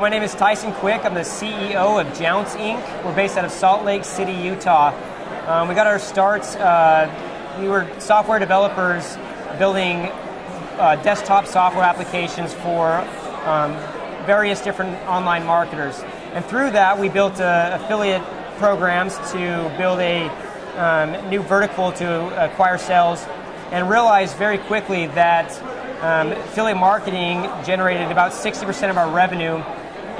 My name is Tyson Quick. I'm the CEO of Jounce Inc. We're based out of Salt Lake City, Utah. Um, we got our starts, uh, we were software developers building uh, desktop software applications for um, various different online marketers. And through that, we built uh, affiliate programs to build a um, new vertical to acquire sales and realized very quickly that um, affiliate marketing generated about 60% of our revenue,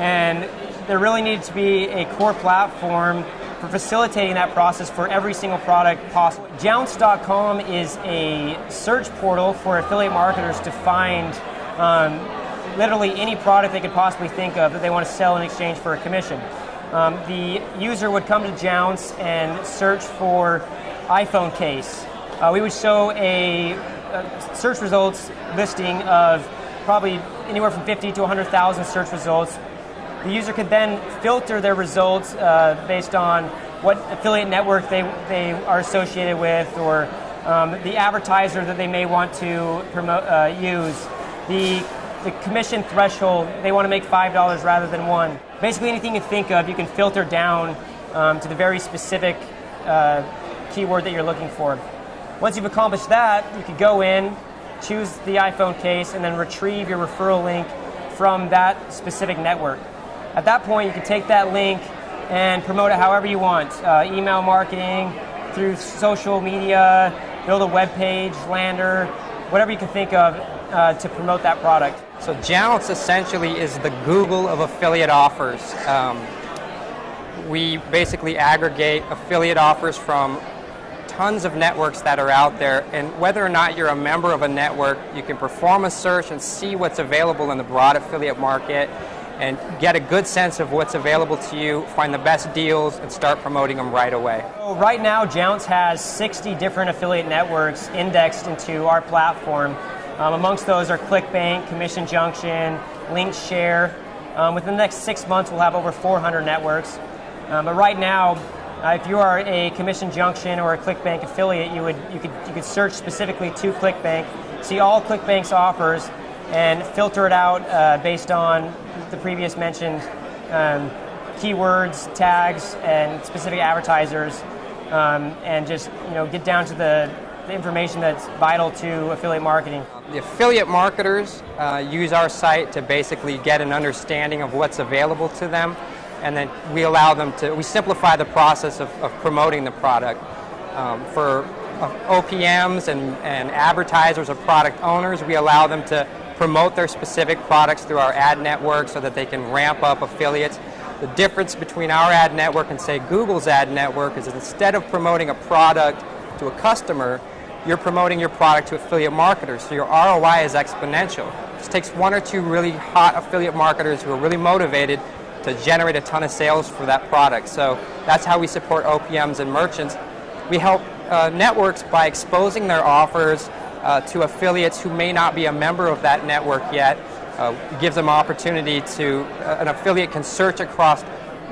and there really needed to be a core platform for facilitating that process for every single product possible. Jounce.com is a search portal for affiliate marketers to find um, literally any product they could possibly think of that they want to sell in exchange for a commission. Um, the user would come to Jounce and search for iPhone case. Uh, we would show a uh, search results listing of probably anywhere from 50 to 100,000 search results. The user could then filter their results uh, based on what affiliate network they, they are associated with or um, the advertiser that they may want to promote, uh, use, the, the commission threshold, they want to make $5 rather than one. Basically, anything you think of, you can filter down um, to the very specific uh, keyword that you're looking for. Once you've accomplished that, you could go in, choose the iPhone case, and then retrieve your referral link from that specific network. At that point, you can take that link and promote it however you want uh, email marketing, through social media, build a web page, lander, whatever you can think of uh, to promote that product. So, Jounce essentially is the Google of affiliate offers. Um, we basically aggregate affiliate offers from tons of networks that are out there, and whether or not you're a member of a network, you can perform a search and see what's available in the broad affiliate market and get a good sense of what's available to you, find the best deals, and start promoting them right away. So right now, Jounce has 60 different affiliate networks indexed into our platform. Um, amongst those are ClickBank, Commission Junction, LinkShare. Um, within the next six months, we'll have over 400 networks. Um, but right now, uh, if you are a Commission Junction or a ClickBank affiliate, you would you could you could search specifically to ClickBank, see all ClickBank's offers, and filter it out uh, based on the previous mentioned um, keywords, tags, and specific advertisers, um, and just you know get down to the, the, information that's vital to affiliate marketing. The affiliate marketers uh, use our site to basically get an understanding of what's available to them and then we allow them to, we simplify the process of, of promoting the product. Um, for uh, OPMs and, and advertisers or product owners, we allow them to promote their specific products through our ad network so that they can ramp up affiliates. The difference between our ad network and, say, Google's ad network is that instead of promoting a product to a customer, you're promoting your product to affiliate marketers, so your ROI is exponential. It just takes one or two really hot affiliate marketers who are really motivated to generate a ton of sales for that product. So that's how we support OPMs and merchants. We help uh, networks by exposing their offers uh, to affiliates who may not be a member of that network yet. Uh, gives them opportunity to, uh, an affiliate can search across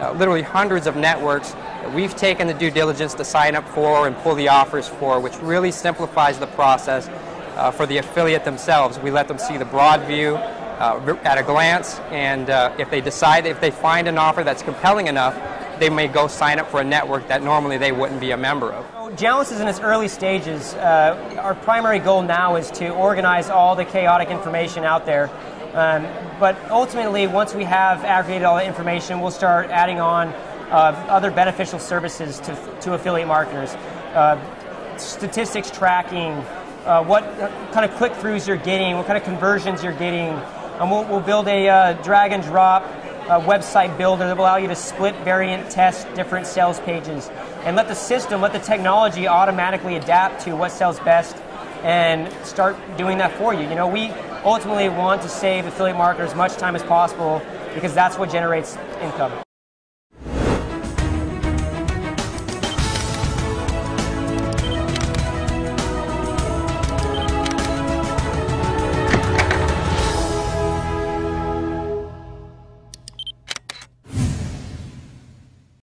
uh, literally hundreds of networks that we've taken the due diligence to sign up for and pull the offers for, which really simplifies the process uh, for the affiliate themselves. We let them see the broad view, uh, at a glance, and if they decide, if they find an offer that's compelling enough, they may go sign up for a network that normally they wouldn't be a member of. Jounce is in its early stages. Uh, our primary goal now is to organize all the chaotic information out there. Um, but ultimately, once we have aggregated all the information, we'll start adding on uh, other beneficial services to, to affiliate marketers. Uh, statistics tracking, uh, what kind of click throughs you're getting, what kind of conversions you're getting, and we'll, we'll build a uh, drag and drop uh, website builder that will allow you to split variant test different sales pages and let the system, let the technology automatically adapt to what sells best and start doing that for you. You know, we ultimately want to save affiliate marketers as much time as possible because that's what generates income.